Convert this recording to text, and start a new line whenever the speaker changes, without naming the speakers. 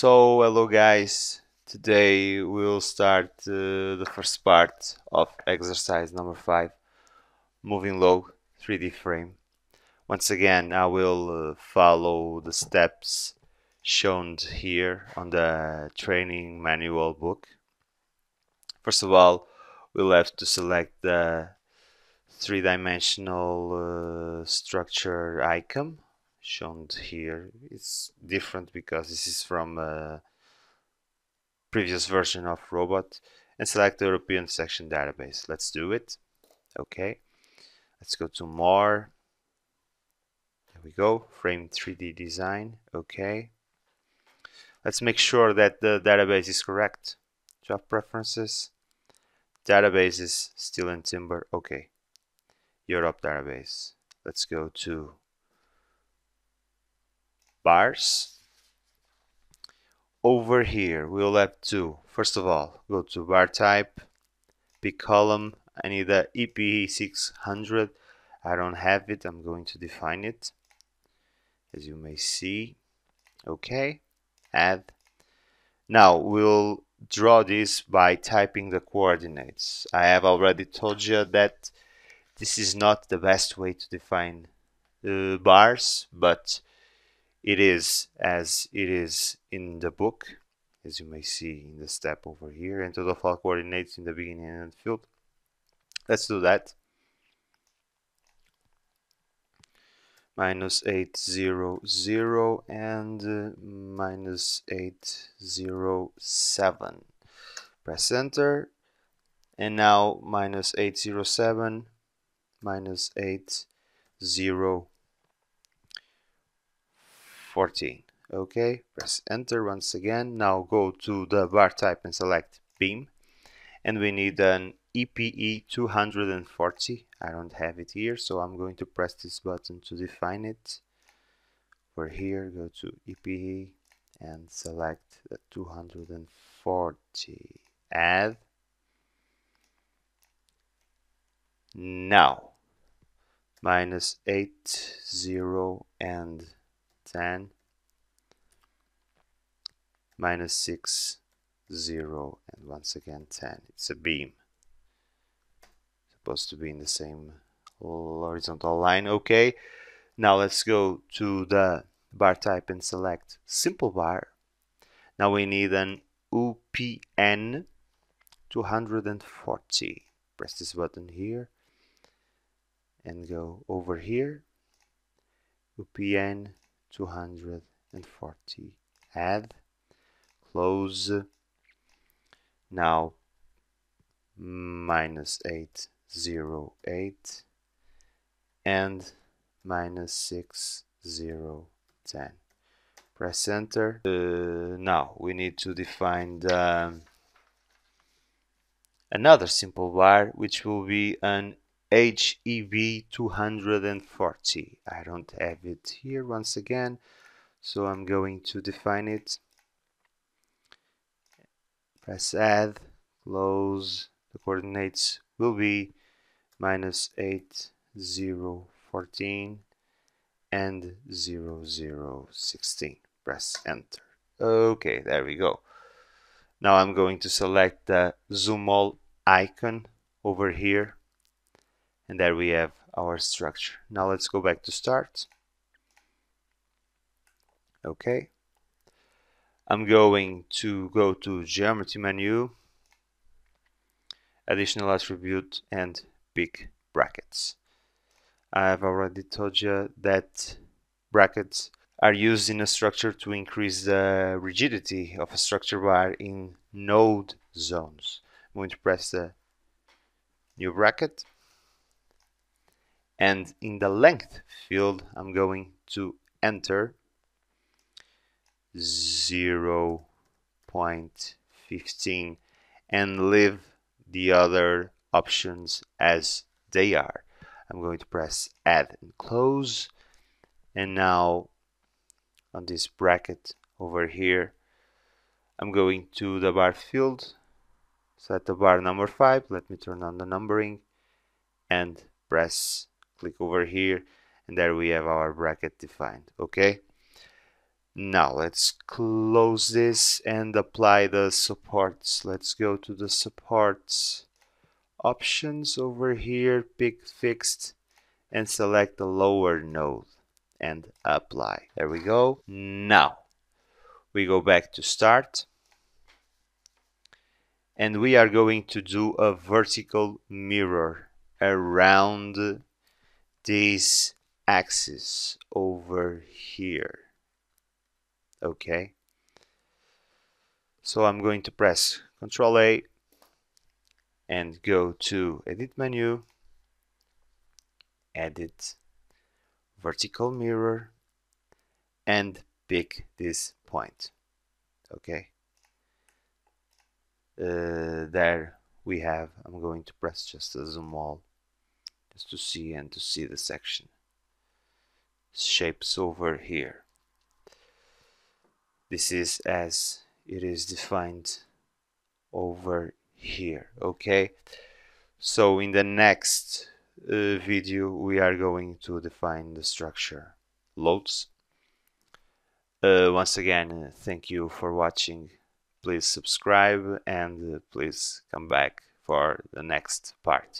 So hello guys, today we'll start uh, the first part of exercise number 5, moving load 3D frame. Once again I will uh, follow the steps shown here on the training manual book. First of all, we'll have to select the three-dimensional uh, structure icon shown here. It's different because this is from a previous version of robot. And select the European section database. Let's do it. Okay. Let's go to more. There we go. Frame 3d design. Okay. Let's make sure that the database is correct. Job preferences. Database is still in timber. Okay. Europe database. Let's go to bars. Over here we'll have to first of all go to bar type pick column. I need the IPE 600 I don't have it. I'm going to define it as you may see. Okay add. Now we'll draw this by typing the coordinates. I have already told you that this is not the best way to define uh, bars but it is as it is in the book as you may see in the step over here into the file coordinates in the beginning and field. Let's do that. Minus 800 and uh, minus 807 press enter. And now minus 807 minus 80 14 okay press enter once again. Now go to the bar type and select beam. And we need an IPE 240 I don't have it here so I'm going to press this button to define it. For here go to IPE and select the 240 add. Now minus 8 0 and 10 minus 6 0 and once again 10 it's a beam. Supposed to be in the same horizontal line. Okay now let's go to the bar type and select simple bar. Now we need an UPN 240 press this button here and go over here. UPN 240 add. Close. Now minus 808 and minus 6010 press enter. Uh, now we need to define the, another simple bar which will be an HEB 240 I don't have it here once again so I'm going to define it. Press add close. The coordinates will be minus 8 0 14 and 0 0 16 press enter. Okay there we go. Now I'm going to select the zoom all icon over here and there we have our structure. Now let's go back to start. Okay. I'm going to go to geometry menu additional attribute and pick brackets. I've already told you that brackets are used in a structure to increase the rigidity of a structure bar in node zones. I'm going to press the new bracket and in the length field I'm going to enter 0 0.15 and leave the other options as they are. I'm going to press add and close. And now on this bracket over here I'm going to the bar field. Set the bar number 5 let me turn on the numbering and press click over here and there we have our bracket defined okay? Now let's close this and apply the supports. Let's go to the supports options over here pick fixed and select the lower node and apply. There we go. Now we go back to start and we are going to do a vertical mirror around this axis over here okay? So I'm going to press Control A and go to edit menu edit vertical mirror and pick this point okay? Uh, there we have I'm going to press just a zoom all just to see and to see the section. Shapes over here. This is as it is defined over here okay? So in the next uh, video we are going to define the structure loads. Uh, once again thank you for watching. Please subscribe and uh, please come back for the next part